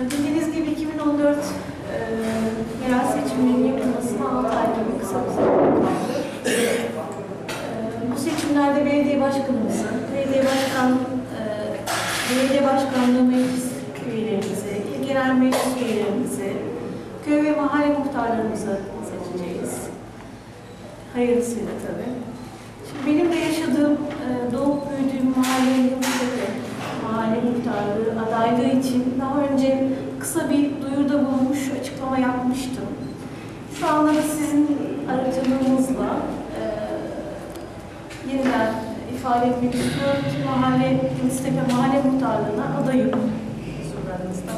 Bildiğiniz gibi 2014 e, yerel seçimlerin yapılmasına 6 ay gibi kısa bir zaman kaldı. E, bu seçimlerde belediye başkanımızı, belediye başkan, e, belediye başkanlığı meclis üyelerimizi, il genel meclis üyelerimizi, köy ve mahalle muhtarlarımızı seçeceğiz. Hayırlısıyla tabii. Şimdi benim de yaşadığım, mahalle muhtarlığı adaylığı için daha önce kısa bir duyuruda bulunmuş, açıklama yapmıştım. Şu anda da sizin aracılığınızla e, yeniden ifade etmek istiyorum ki mahalle, Yıldıztepe mahalle muhtarlığına adayım huzurlarınızda.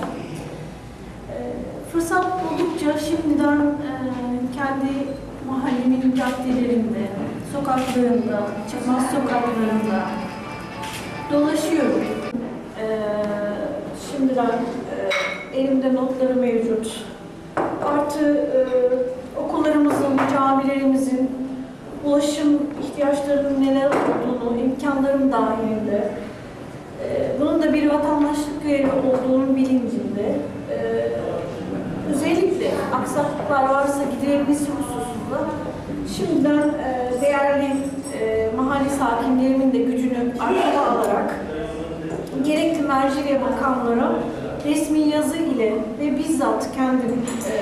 E, fırsat buldukça şimdiden e, kendi mahallemin caddelerinde, sokaklarında, çıkmaz sokaklarında dolaşıyorum. Ee, şimdiden e, elimde notları mevcut. Artı e, okullarımızın, camilerimizin ulaşım ihtiyaçlarının neler olduğunu, imkanların dahilinde, e, bunun da bir vatandaşlık görevi olduğunun bilincinde, e, özellikle aksaklıklar varsa giderilmesi hususunda şimdiden e, değerli e, mahalle sakinlerimin de merci ve makamlara resmi yazı ile ve bizzat kendim e,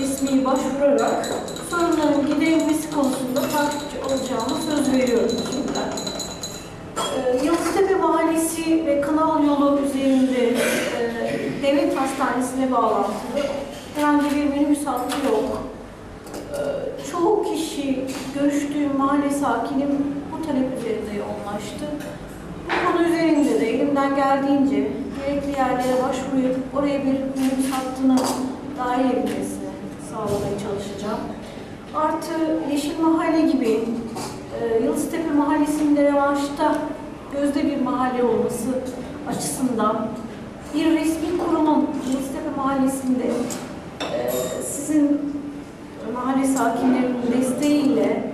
resmi başvurarak sorunların giderilmesi konusunda takipçi olacağıma söz veriyorum şimdiden. E, Yıldıztepe Mahallesi ve Kanal Yolu üzerinde e, devlet hastanesine bağlantılı herhangi bir minibüs hattı yok. E, çoğu kişi görüştüğüm mahalle sakinim bu talep üzerinde yoğunlaştı. Elimden geldiğince gerekli yerlere başvuru yapıp oraya bir minibüs hattına dahil edilmesini sağlamaya çalışacağım. Artı Yeşil Mahalle gibi e, Yıldıztepe Mahallesi'nde revanşta gözde bir mahalle olması açısından bir resmi kurumun Yıldıztepe Mahallesi'nde e, sizin mahalle sakinlerinin desteğiyle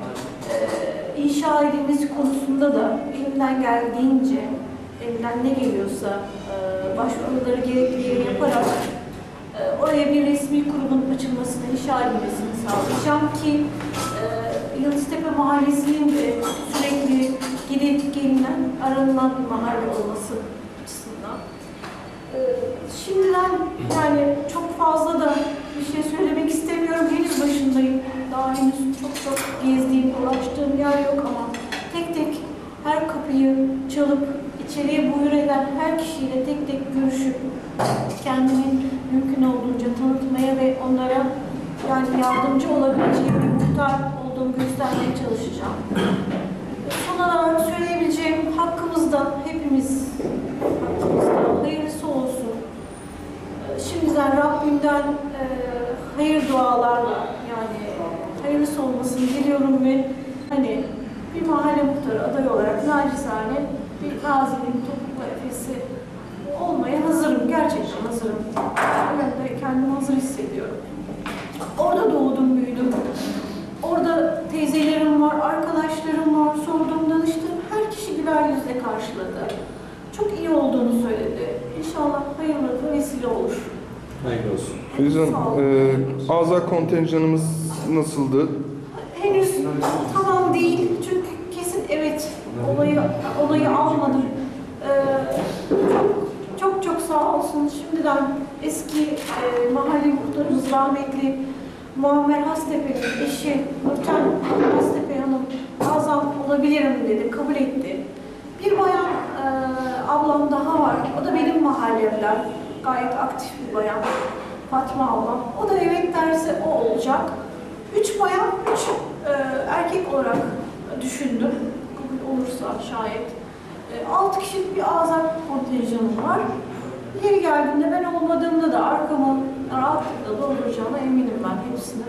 e, inşa edilmesi konusunda da elimden geldiğince, elimden ne geliyorsa e, başvuruları gerekli yaparak e, oraya bir resmi kurumun açılmasını, inşa edilmesini sağlayacağım ki e, Yıldıztepe Mahallesi'nin de sürekli gidip gelinen, aranılan bir mahalle olması açısından. E, şimdiden yani çok fazla da bir şey söylemek istemiyorum. Henüz başındayım. Daha henüz çok çok gezdiğim, ulaştığım yer yok ama tek tek her kapıyı çalıp içeriye buyur eden her kişiyle tek tek görüşüp kendimi mümkün olduğunca tanıtmaya ve onlara yani yardımcı olabileceğim bir muhtar olduğumu göstermeye çalışacağım. Son olarak söyleyebileceğim hakkımızda hepimiz hakkımızda hayırlısı olsun. Şimdiden Rabbimden e, hayır dualarla yani hayırlısı olmasını diliyorum ve hani bir mahalle muhtarı aday olarak nacizane bir nazilin topuklu efesi olmaya hazırım. Gerçekten hazırım. Ben de kendimi hazır hissediyorum. Orada doğdum, büyüdüm. Orada teyzelerim var, arkadaşlarım var. Sorduğum, danıştığım her kişi güler yüzle karşıladı. Çok iyi olduğunu söyledi. İnşallah hayırlı bir vesile olur. Hayırlı olsun. Olun. e, Azak kontenjanımız nasıldı? Henüz tamam eski e, mahalle muhtarımız rahmetli Muammer Hastepe'nin eşi Nurten Hastepe Hanım Azam olabilirim dedi, kabul etti. Bir bayan e, ablam daha var, o da benim mahallemden. Gayet aktif bir bayan. Fatma ablam. O da evet derse o olacak. Üç bayan, üç e, erkek olarak düşündüm. Kabul olursa şayet. E, altı kişilik bir azat kontenjanım var. Yeri geldiğinde ben olmadığımda da arkamı rahatlıkla dolduracağına eminim ben hepsini.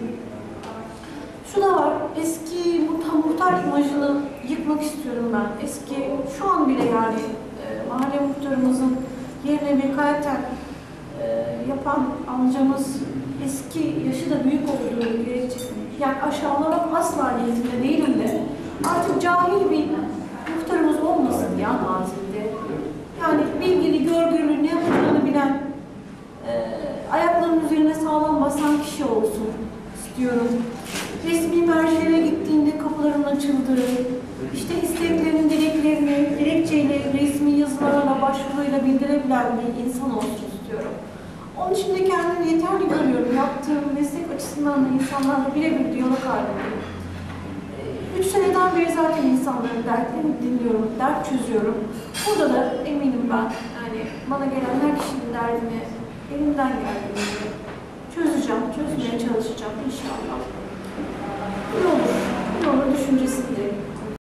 Şu da var, eski muhtar, imajını yıkmak istiyorum ben. Eski, şu an bile yani e, mahalle muhtarımızın yerine vekaletten e, yapan amcamız eski yaşı da büyük olduğu gerekçesini, yani aşağılamak asla niyetinde değilim de artık cahil bir muhtarımız olmasın ya nazilde. Basan kişi olsun istiyorum. Resmi mercilere gittiğinde kapıların açıldığı, işte isteklerini, dileklerini dilekçeyle, resmi yazılarla, başvuruyla bildirebilen bir insan olsun istiyorum. Onun için de kendimi yeterli görüyorum. Yaptığım meslek açısından da insanlarla birebir diyalog halindeyim. Ee, Üç seneden beri zaten insanların dertlerini dinliyorum, dert çözüyorum. Burada da eminim ben, yani bana gelen her kişinin derdini elimden geldiğince çözeceğim, çözmeye çalışacağım inşallah. Ne olur, ne olur düşüncesindeyim.